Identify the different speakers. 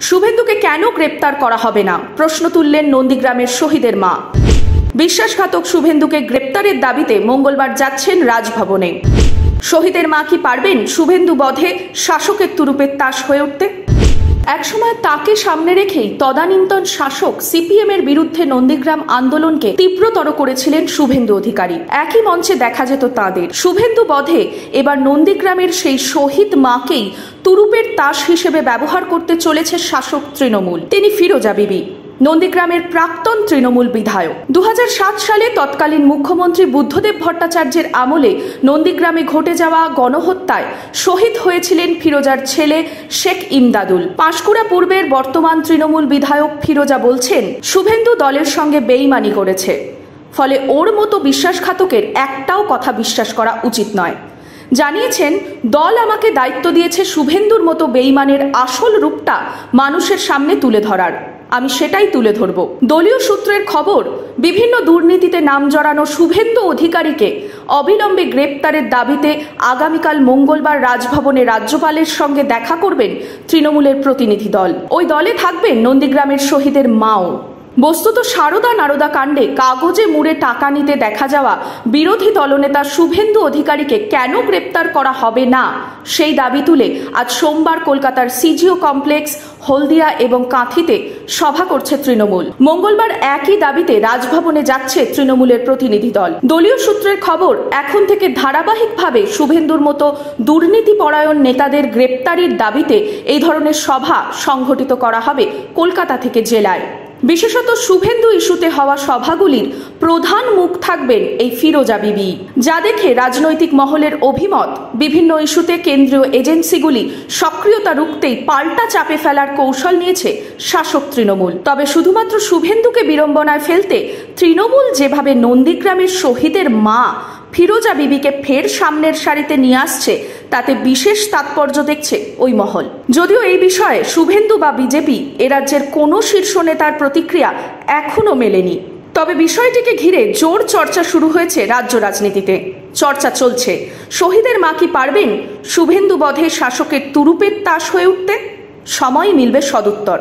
Speaker 1: শুভেন্দুকে কেন গ্রেপ্তার করা হবে না? প্রশ্ন তুললেন নন্দীগ্রামের শহীদের মা। বিশ্বাসঘাতক শুভেন্দুকে গ্রেপ্তারের দাবিতে মঙ্গলবার যাচ্ছেন রাজভবনে। শহীদের মা কি পারবেন শুভেন্দু বধে শাসকের তুরুপের তাস হয়ে উঠতে? একসময় তাকে সামনে রেখেই তদানীন্তন শাসক সিপিএম এর বিরুদ্ধে নন্দীগ্রাম আন্দোলনকে তীব্রতর করেছিলেন শুভেন্দু অধিকারী। একই মঞ্চে দেখা যেত তাদের। শুভেন্দু বধে এবার নন্দীগ্রামের সেই শহীদ মাকেই তুরুপের তাস হিসেবে ব্যবহার করতে চলেছে শাসক তৃণমূল। তিনি ফিরোজা বিবি। নন্দীগ্রামের প্রাক্তন তৃণমূল বিধায়ক। দু হাজার সাত সালে তৎকালীন মুখ্যমন্ত্রী বুদ্ধদেব ভট্টাচার্যের আমলে নন্দীগ্রামে ঘটে যাওয়া গণহত্যায় শহীদ হয়েছিলেন ফিরোজার ছেলে শেখ ইমদাদুল। পাঁশকুড়া পূর্বের বর্তমান তৃণমূল বিধায়ক ফিরোজা বলছেন, শুভেন্দু দলের সঙ্গে বেইমানি করেছে। ফলে ওর মতো বিশ্বাসঘাতকের একটাও কথা বিশ্বাস করা উচিত নয়। জানিয়েছেন, দল আমাকে দায়িত্ব দিয়েছে শুভেন্দুর মতো বেইমানের আসল রূপটা মানুষের সামনে তুলে ধরার। আমি সেটাই তুলে ধরব। দলীয় সূত্রের খবর, বিভিন্ন দুর্নীতিতে নাম জড়ানো শুভেন্দু অধিকারীকে অবিলম্বে গ্রেপ্তারের দাবিতে আগামীকাল মঙ্গলবার রাজভবনে রাজ্যপালের সঙ্গে দেখা করবেন তৃণমূলের প্রতিনিধি দল। ওই দলে থাকবেন নন্দীগ্রামের শহীদের মাও। বস্তুত সারদা নারদা কাণ্ডে কাগজে মুড়ে টাকা নিতে দেখা যাওয়া বিরোধী দলনেতা শুভেন্দু অধিকারীকে কেন গ্রেপ্তার করা হবে না? সেই দাবি তুলে আজ সোমবার কলকাতার সিজিও কমপ্লেক্স, হলদিয়া এবং কাঁথিতে সভা করছে তৃণমূল। মঙ্গলবার একই দাবিতে রাজভবনে যাচ্ছে তৃণমূলের প্রতিনিধি দল। দলীয় সূত্রের খবর, এখন থেকে ধারাবাহিকভাবে শুভেন্দুর মতো দুর্নীতি পরায়ণ নেতাদের গ্রেপ্তারির দাবিতে এই ধরনের সভা সংঘটিত করা হবে কলকাতা থেকে জেলায়। বিশেষত শুভেন্দু ইস্যুতে হওয়া সভাগুলির প্রধান মুখ থাকবেন এই ফিরোজা বিবি। যা দেখে রাজনৈতিক মহলের অভিমত, বিভিন্ন ইস্যুতে কেন্দ্রীয় এজেন্সিগুলি সক্রিয়তা রুখতেই পাল্টা চাপে ফেলার কৌশল নিয়েছে শাসক তৃণমূল। তবে শুধুমাত্র শুভেন্দুকে বিড়ম্বনায় ফেলতে তৃণমূল যেভাবে নন্দীগ্রামের শহীদের মা ফিরোজা বিবিকে ফের সামনের সারিতে নিয়ে আসছে, তাতে বিশেষ তাৎপর্য দেখছে ওই মহল। যদিও এই বিষয়ে শুভেন্দু বা বিজেপি এ রাজ্যের কোনো শীর্ষ নেতার প্রতিক্রিয়া এখনও মেলেনি। তবে বিষয়টিকে ঘিরে জোর চর্চা শুরু হয়েছে রাজ্য রাজনীতিতে। চর্চা চলছে। শহীদের মা কি পারবেন? শুভেন্দু বধে শাসকের তুরুপের তাস হয়ে উঠতে? সময় মিলবে সদুত্তর।